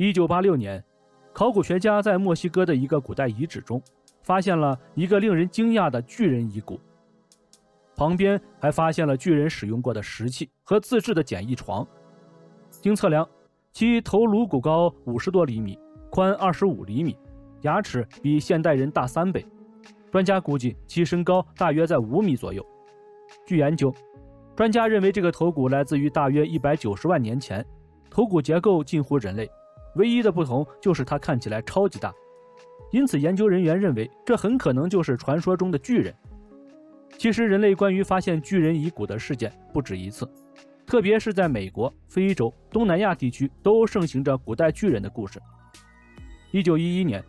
一九八六年，考古学家在墨西哥的一个古代遗址中发现了一个令人惊讶的巨人遗骨，旁边还发现了巨人使用过的石器和自制的简易床。经测量，其头颅骨高五十多厘米，宽二十五厘米，牙齿比现代人大三倍。专家估计其身高大约在五米左右。据研究，专家认为这个头骨来自于大约一百九十万年前，头骨结构近乎人类，唯一的不同就是它看起来超级大。因此，研究人员认为这很可能就是传说中的巨人。其实，人类关于发现巨人遗骨的事件不止一次，特别是在美国、非洲、东南亚地区都盛行着古代巨人的故事。一九一一年。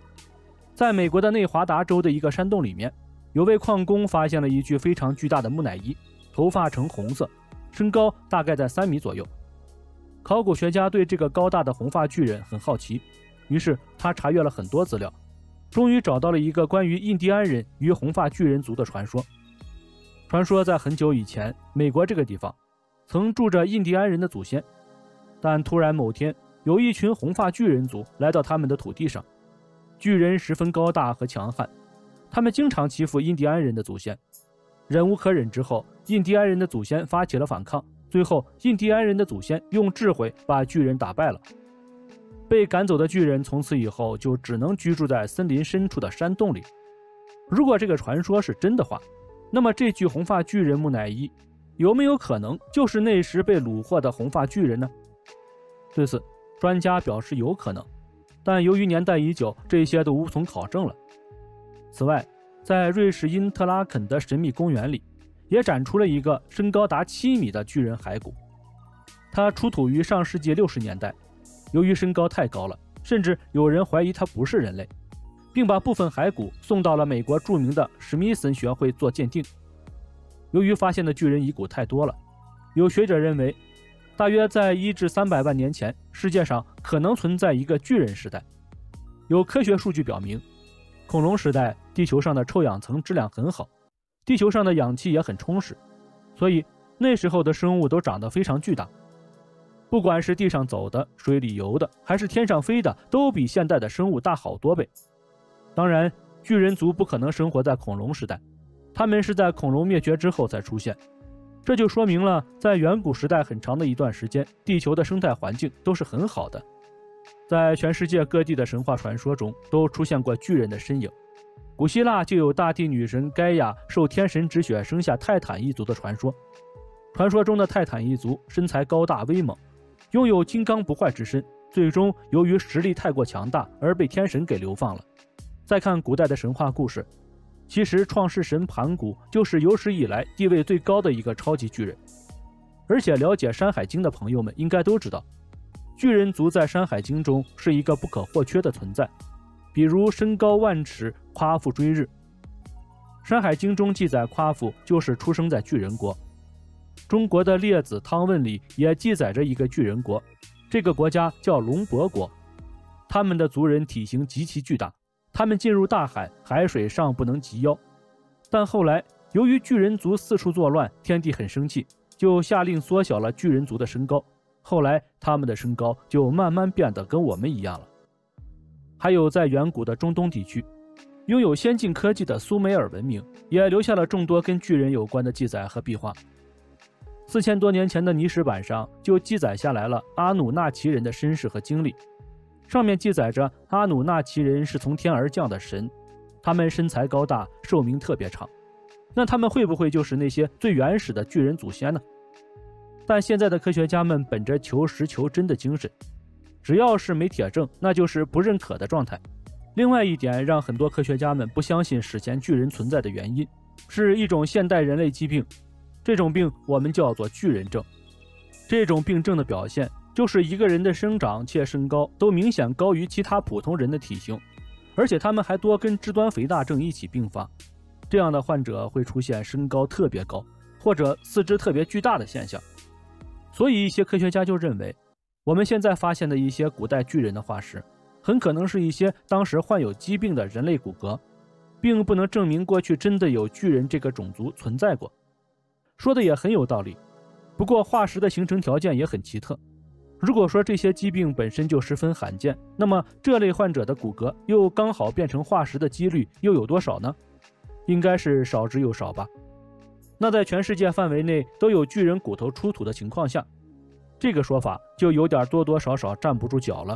在美国的内华达州的一个山洞里面，有位矿工发现了一具非常巨大的木乃伊，头发呈红色，身高大概在三米左右。考古学家对这个高大的红发巨人很好奇，于是他查阅了很多资料，终于找到了一个关于印第安人与红发巨人族的传说。传说在很久以前，美国这个地方曾住着印第安人的祖先，但突然某天，有一群红发巨人族来到他们的土地上。巨人十分高大和强悍，他们经常欺负印第安人的祖先。忍无可忍之后，印第安人的祖先发起了反抗。最后，印第安人的祖先用智慧把巨人打败了。被赶走的巨人从此以后就只能居住在森林深处的山洞里。如果这个传说是真的话，那么这具红发巨人木乃伊有没有可能就是那时被虏获的红发巨人呢？对此，专家表示有可能。但由于年代已久，这些都无从考证了。此外，在瑞士因特拉肯的神秘公园里，也展出了一个身高达七米的巨人骸骨。它出土于上世纪六十年代，由于身高太高了，甚至有人怀疑它不是人类，并把部分骸骨送到了美国著名的史密森学会做鉴定。由于发现的巨人遗骨太多了，有学者认为。大约在一至三百万年前，世界上可能存在一个巨人时代。有科学数据表明，恐龙时代地球上的臭氧层质量很好，地球上的氧气也很充实，所以那时候的生物都长得非常巨大。不管是地上走的、水里游的，还是天上飞的，都比现代的生物大好多倍。当然，巨人族不可能生活在恐龙时代，他们是在恐龙灭绝之后才出现。这就说明了，在远古时代很长的一段时间，地球的生态环境都是很好的。在全世界各地的神话传说中，都出现过巨人的身影。古希腊就有大地女神盖亚受天神之血生下泰坦一族的传说。传说中的泰坦一族身材高大威猛，拥有金刚不坏之身，最终由于实力太过强大而被天神给流放了。再看古代的神话故事。其实，创世神盘古就是有史以来地位最高的一个超级巨人，而且了解《山海经》的朋友们应该都知道，巨人族在《山海经》中是一个不可或缺的存在。比如身高万尺，夸父追日，《山海经》中记载夸父就是出生在巨人国。中国的《列子·汤问》里也记载着一个巨人国，这个国家叫龙伯国，他们的族人体型极其巨大。他们进入大海，海水尚不能及腰，但后来由于巨人族四处作乱，天帝很生气，就下令缩小了巨人族的身高。后来他们的身高就慢慢变得跟我们一样了。还有在远古的中东地区，拥有先进科技的苏美尔文明也留下了众多跟巨人有关的记载和壁画。四千多年前的泥石板上就记载下来了阿努纳奇人的身世和经历。上面记载着阿努纳奇人是从天而降的神，他们身材高大，寿命特别长。那他们会不会就是那些最原始的巨人祖先呢？但现在的科学家们本着求实求真的精神，只要是没铁证，那就是不认可的状态。另外一点让很多科学家们不相信史前巨人存在的原因，是一种现代人类疾病，这种病我们叫做巨人症。这种病症的表现。就是一个人的生长且身高都明显高于其他普通人的体型，而且他们还多跟肢端肥大症一起并发。这样的患者会出现身高特别高或者四肢特别巨大的现象。所以一些科学家就认为，我们现在发现的一些古代巨人的化石很可能是一些当时患有疾病的人类骨骼并不能证明过去真的有巨人这个种族存在过。说的也很有道理不过化石的形成条件也很奇特。如果说这些疾病本身就十分罕见那么这类患者的骨骼又刚好变成化石的几率又有多少呢？应该是少之又少吧。那在全世界范围内都有巨人骨头出土的情况下这个说法就有点多多少少站不住脚了。